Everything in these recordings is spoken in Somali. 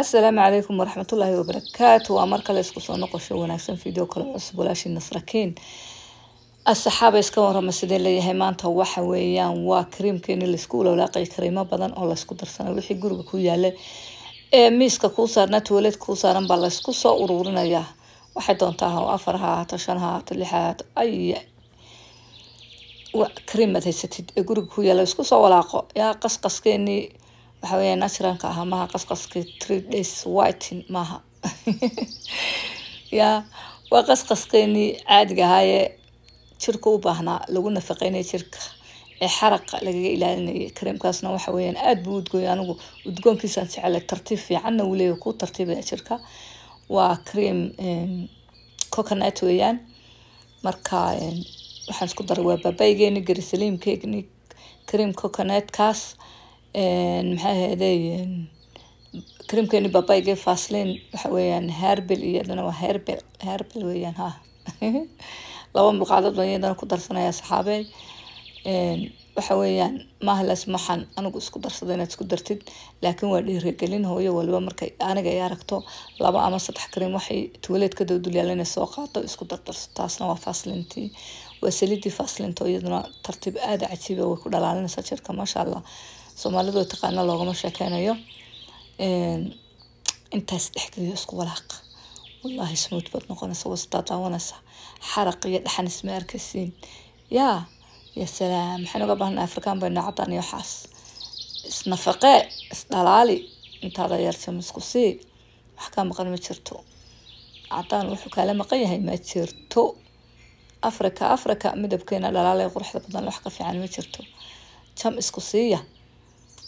asalaamu calaykum waraxmatullaahi wabarakaatu waa mar kale isku soo noqosho wanaagsan video kale cusub walaashii nasrakiin. Asxaaba iska warama sidee leeyahay? Maanta waxa weeyaan waa kariimkeeni la isku ulolaaqay kariimo badan oo laysku darsana wixii guriga ku yaalla ee miiska kuu saarna tuwaleed kuu saaran baa laysku soo ururinayaa waxay doontaa ha afar ha ahaato shan ha ahaato lix ha ahaato ay kariimad haysatid ee guriga ku yaalla isku soo walaaqo. Yaa qasqaskeenii waxa weeya naturalka ahaa maaha qasqaskii three days whiting maaha yaa waa qasqaskeenii caadiga ahaayee jirka u baahnaa lagu nafaqeynaya jirka ee xaraqa lagaga ilaalinayay kareemkaasna waxa weeyaan aada buu udgooya anigu udgoonkiisaan jecelay tartiib fiicanna uu leeyahay kuu tartiibaya jirka waa cream coconut weeyaan. Marka waxaan isku daray waa babaygeeni garisaliimkeeni cream coconutkaas maxaa ahayday creamkeeni babayge faslin waxa weeyaan herbel iyadana waa herbel herbel weeyaan ha. Laba mulqaadood baan iyadana ku darsanaya saxaabey waxa weeyaan maahalas maxan anigu isku darsada inaad isku dartid laakiin waa dhiirigelin hooyo waliba markay aniga ay aragto laba ama saddex kareem waxay tuwaleedka dowdul yaalla inay soo qaato isku dardarso taasna waa faslintii waa salidii faslinta iyaduna tartiib aada cajiiba way ku dhalaalinaysaa jirka maasha allah soomaalidu taqaana loogama sheekeynayo intaas dhexgeliyo isku walaaq. Wallaahi smooth baad noqonaysa wastaa daawanaysa xaraq iyo dhaxan isma arkaysiin. Yaa ya salaam. Maxaan uga baahnaa afrikaan baynu cadaan iyo waxaas isnafaqee isdhalaali intaada yarjam isku sii. Wax kaa maqan ma jirto. Cadaan wuxuu kaala maqan yahay ma jirto. Africa africa midabkeena dhalaalay quruxda badan wax ka fiican ma jirto. Jam isku siiya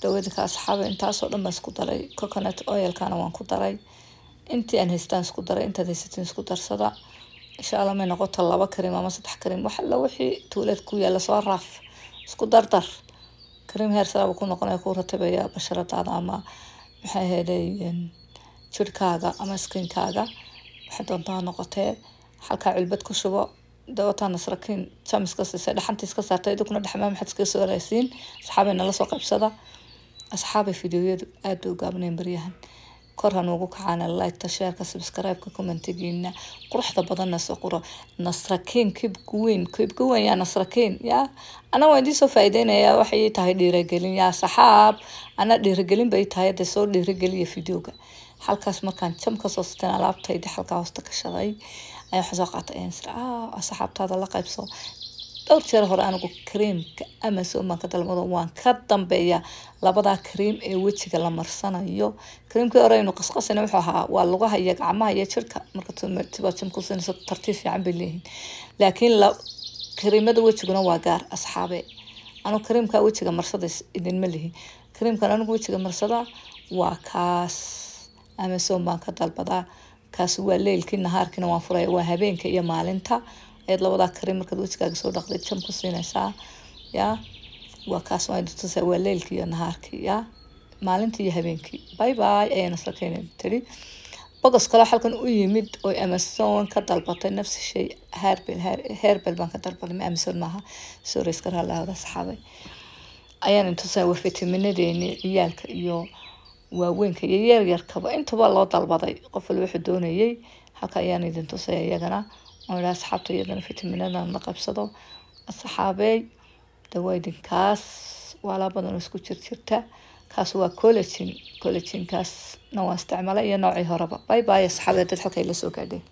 dawadinka asxaaba intaasoo dhan baan isku daray. Coconut oilkana waan ku daray. Intii aan haystaan isku daray intaad haysatiin isku darsada insha allah may noqoto laba kareem ama saddex kareem. Wax alla wixii tuuleed ku yaalla soo raaf. Isku dardar. Kareem heer salaaba ku noqonaya ku ratibaya basharadaada ama maxay ahayday jirhkaaga ama skinkaaga waxay doontaa noqotee. Halkaa culbad ku shubo. Dawataa nasrakiin jamiska siisay dhaxantii iska saartay idinkuna dhexmaa maxaad iskaga soo asxaabay nala soo qaybsada asxaabay fideoyadu aada u gaabnayn baryahan kor ha noogu kacaana liketa sheerka subscribe-ka commentigiina quruxda badanna soo quro nasrakiin kibguweyn kibguweyn yaa nasrakiin yaa ana waan idiin soo faa'iideynayaa waxay tahay dhiiragelin yaa saxaab ana dhiiragelin bay tahay hadda soo dhiirageliya videoga halkaas markaan jam ka soo siteen alaabtaydi halkaa hoosta ka shaday ayaa waxaa soo qaatay ayaan sir ah asxaabtaada la qaybso dhowr jeer hore anigu kareemka amazon baan ka dalbado waan ka dambeeya labadaa kareem ee wejiga la marsanayo. Kareemkii hore aynu qasqasana wuxuu ahaa waa lugaha iyo gacmaha iyo jirka. Marka tartiib fiican bay leeyihiin. Laakiin la kareemada wejiguna waa gaar asxaabe. Anigu kareemka wejiga marsada idinma lihi. Kareemkan anigu wejiga marsada waa kaas. Amazon baan ka dalbadaa. Kaasi waa leylkii nahaarkiina waan furaya waa habeenka iyo maalinta ayaad labadaa kareem markaad wejigaaga soo dhaqday jam ku siinaysaa yaa? Waa kaas waan idintusaa waa iyo nahaarkii yaa? Maalintii iyo habeenkii. Bye bye ayaa nasla keena tiri bogos kaloo halkan u yimid oo amazon ka dalbatay nafsi shay herbel herbel baan ka dalbaday ma amazon maaha. Sorry iska saxaabay. Ayaan intusaa waa ciyaalka iyo waaweynka iyo yaryarkaba intaba loo dalbaday qof walba wuxuu doonayay halka ayaan idin tusaya iyagana oo idhaa asxaabta iyadana fitaminadan la qabsado asxaabey dawaydinkaas waa laba badan oo isku jirjirta kaas waa collagin collaginkaasna waan isticmaalay iyo noocii horeba bye bye asxaabeed dad halkay la soo gaadheen